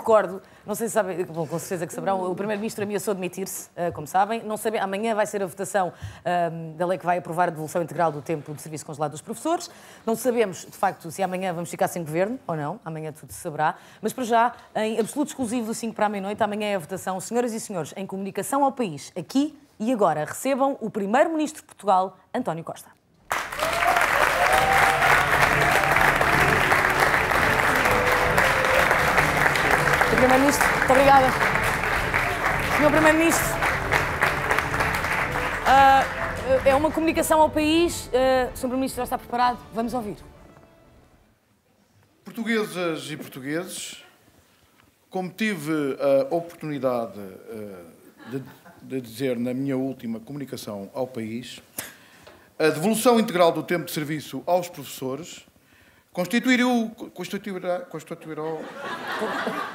Recordo, não sei se sabem, bom, com certeza que saberão, o Primeiro-Ministro ameaçou demitir-se, uh, como sabem. Não sabem. Amanhã vai ser a votação uh, da lei que vai aprovar a devolução integral do tempo de serviço congelado dos professores. Não sabemos, de facto, se amanhã vamos ficar sem governo ou não. Amanhã tudo se saberá. Mas, para já, em absoluto exclusivo do 5 para a meia-noite, amanhã é a votação. Senhoras e senhores, em comunicação ao país, aqui e agora, recebam o Primeiro-Ministro de Portugal, António Costa. Primeiro-Ministro, muito obrigada. Senhor Primeiro-Ministro, uh, é uma comunicação ao país. Uh, Sr. Primeiro-Ministro já está preparado? Vamos ouvir. Portuguesas e portugueses, como tive a oportunidade uh, de, de dizer na minha última comunicação ao país, a devolução integral do tempo de serviço aos professores constituirá, constituirá, constituirá,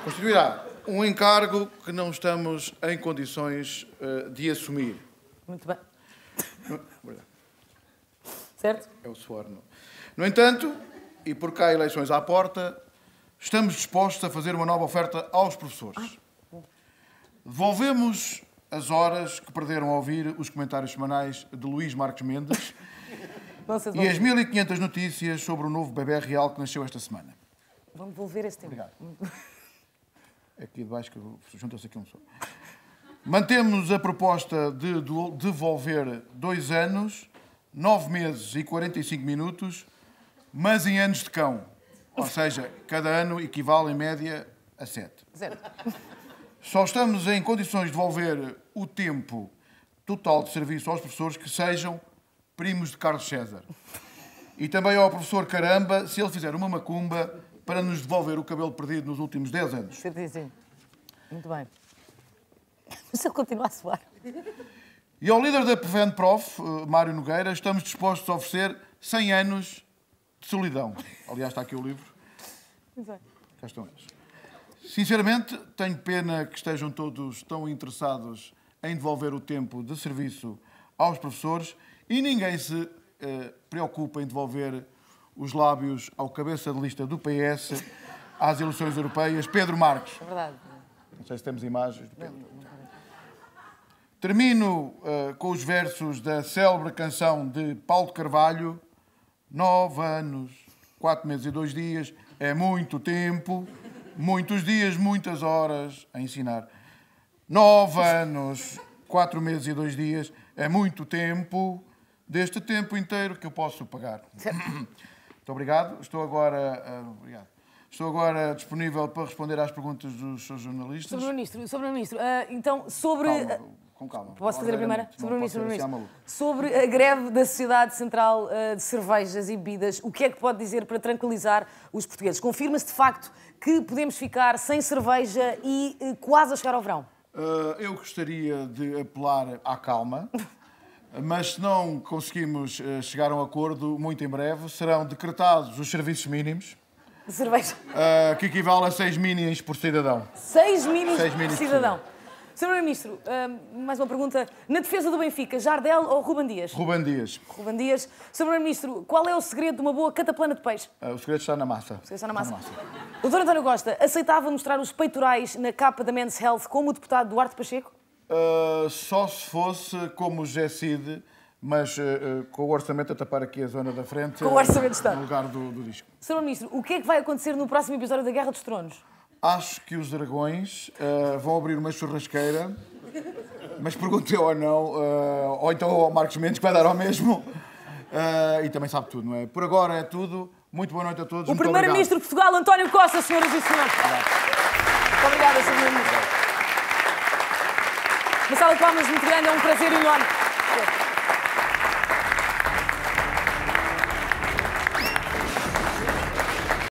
constituirá um encargo que não estamos em condições uh, de assumir. Muito bem. Certo? É o suor. Não. No entanto, e por cá eleições à porta, estamos dispostos a fazer uma nova oferta aos professores. Devolvemos as horas que perderam a ouvir os comentários semanais de Luís Marques Mendes e as 1500 notícias sobre o novo bebê real que nasceu esta semana. Vamos devolver esse tempo. Obrigado. Aqui de baixo, junta-se aqui um só. Mantemos a proposta de devolver dois anos, nove meses e 45 minutos, mas em anos de cão. Ou seja, cada ano equivale em média a sete. Certo. Só estamos em condições de devolver o tempo total de serviço aos professores que sejam primos de Carlos César. E também ao professor Caramba, se ele fizer uma macumba para nos devolver o cabelo perdido nos últimos 10 anos. Certíssimo. Muito bem. Se ele continuar a soar. E ao líder da Prevent Prof, eh, Mário Nogueira, estamos dispostos a oferecer 100 anos de solidão. Aliás, está aqui o livro. Cá estão eles. Sinceramente, tenho pena que estejam todos tão interessados em devolver o tempo de serviço aos professores e ninguém se eh, preocupa em devolver os lábios ao cabeça de lista do PS às eleições europeias, Pedro Marques. É verdade. Não sei se temos imagens do Pedro. Termino uh, com os versos da célebre canção de Paulo de Carvalho. Nove anos, quatro meses e dois dias, é muito tempo, muitos dias, muitas horas a ensinar. Nove anos, quatro meses e dois dias, é muito tempo, deste tempo inteiro que eu posso pagar. Muito obrigado. Estou agora, uh, obrigado. Estou agora disponível para responder às perguntas dos seus jornalistas. Sobre o Ministro, sobre o Ministro. Uh, então, sobre. Calma, com calma. Posso fazer a primeira? Sobre o Ministro, sobre, o ministro. sobre a greve da Sociedade Central uh, de Cervejas e Bebidas, o que é que pode dizer para tranquilizar os portugueses? Confirma-se de facto que podemos ficar sem cerveja e uh, quase a chegar ao verão? eu gostaria de apelar à calma. Mas se não conseguimos eh, chegar a um acordo, muito em breve serão decretados os serviços mínimos. De cerveja. Uh, que equivale a 6 mínimos por cidadão. 6 mínimos por cidadão. Sr. Primeiro-Ministro, uh, mais uma pergunta. Na defesa do Benfica, Jardel ou Ruban Dias? Ruban Dias. Ruban Dias. Sr. Primeiro-Ministro, qual é o segredo de uma boa cataplana de peixe? Uh, o segredo está na massa. O segredo está na massa. Está na massa. O Dr. António Costa aceitava mostrar os peitorais na capa da Men's Health como o deputado Duarte Pacheco? Uh, só se fosse como o Cid, mas uh, com o orçamento a tapar aqui a zona da frente. Com o orçamento está. No lugar do, do disco. Sr. Ministro, o que é que vai acontecer no próximo episódio da Guerra dos Tronos? Acho que os dragões uh, vão abrir uma churrasqueira, mas perguntei ou não, ou então ao Marcos Mendes, que vai dar ao mesmo. e também sabe tudo, não é? Por agora é tudo. Muito boa noite a todos. O Primeiro-Ministro de Portugal, António Costa, senhoras e senhores. Muito obrigada, Sr. Ministro. De palmas muito grande, é um prazer enorme.